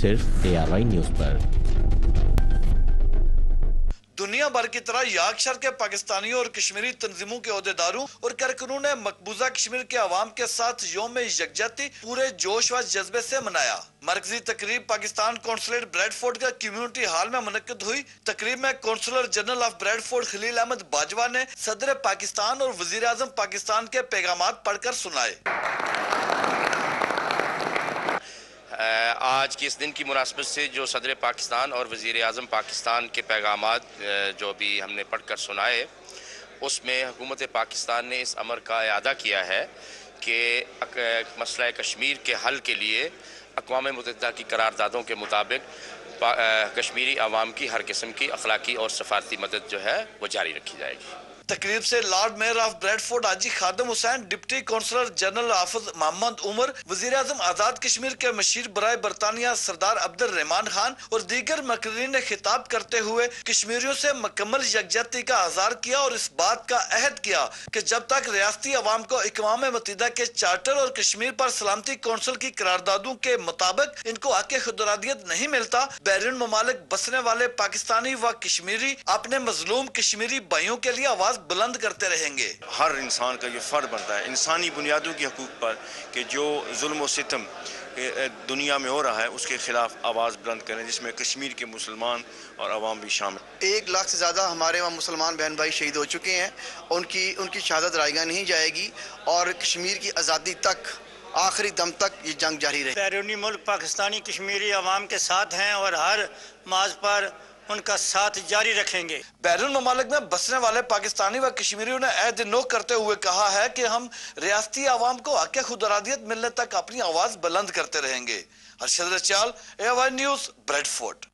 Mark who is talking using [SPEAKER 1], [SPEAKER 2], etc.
[SPEAKER 1] صرف A R Y news پر۔
[SPEAKER 2] دنیا بھر کی طرح یاکشر کے پاکستانیوں اور کشمیری تنظیموں کے عہدیداروں اور کارکنوں نے مقبوضہ کشمیر کے عوام کے ساتھ یوم یکجہتی پورے جوش و جذبے سے منایا۔ مرکزی تقریب پاکستان کونسلیٹ بریڈ فورڈ کا کمیونٹی ہال میں منعقد ہوئی۔ تقریب میں consular general of Bradford Khalil Ahmad Bajwa نے صدر پاکستان اور وزیر اعظم پاکستان کے پیغامات پڑھ کر سنائے۔
[SPEAKER 3] کی اس دن کی مناسبت سے جو صدر پاکستان اور وزیر اعظم پاکستان کے پیغامات جو بھی ہم نے پڑھ کر سنائے، اس میں حکومت پاکستان نے اس امر کا اعادہ کیا ہے کہ مسئلہ کشمیر کے حل کے لیے اقوام متحدہ کی قراردادوں کے مطابق کشمیری عوام کی ہر قسم کی اخلاقی اور سفارتی مدد جو ہے وہ جاری رکھی جائے گی۔
[SPEAKER 2] تقریب سے lord mayor of Bradford آجی Khadim Hussain, deputy councillor general Hafiz Muhammad Umar وزیر اعظم آزاد کشمیر کے مشیر برائے برطانیہ سردار عبد الرحمان خان اور دیگر مقررین نے خطاب کرتے ہوئے کشمیریوں سے مکمل یکجہتی کا آزار کیا اور اس بات کا عہد کیا کہ جب تک ریاستی عوام کو اقوام متحدہ کے چارٹر اور کشمیر پر سلامتی کونسل کی قراردادوں کے مطابق ان کو حق خدرادیت نہیں ملتا، بیرون ممالک بسنے والے پاکستانی و کشمیری اپنے مظلوم کشمیری بھائیوں کے لیے آواز بلند کرتے رہیں گے۔
[SPEAKER 4] ہر انسان کا جو فرد بنتا ہے۔ انسانی بنیادوں کی حقوق پر کہ جو ظلم و ستم دنیا میں ہو رہا ہے اس کے خلاف آواز بلند کریں جس میں کشمیر کے مسلمان اور عوام بھی شامل
[SPEAKER 5] ایک لاکھ سے زیادہ ہمارے وہاں مسلمان بہن بھائی شہید ہو چکے ہیں۔ ان کی ان کی شہادت رائے گاہ نہیں جائے گی اور کشمیر کی آزادی تک آخری دم تک یہ جنگ جاری رہے
[SPEAKER 6] بیرونی ملک پاکستانی کشمیری عوام کے ساتھ ہیں اور ہر ماز پر ان کا ساتھ جاری رکھیں گے۔
[SPEAKER 2] بیرون ممالک میں بسنے والے پاکستانی و کشمیریوں نے عہد نو کرتے ہوئے کہا ہے کہ ہم ریاستی عوام کو حق خود ملنے تک اپنی آواز بلند کرتے رہیں گے۔ ارشد رچال اے نیوز بریڈ فورٹ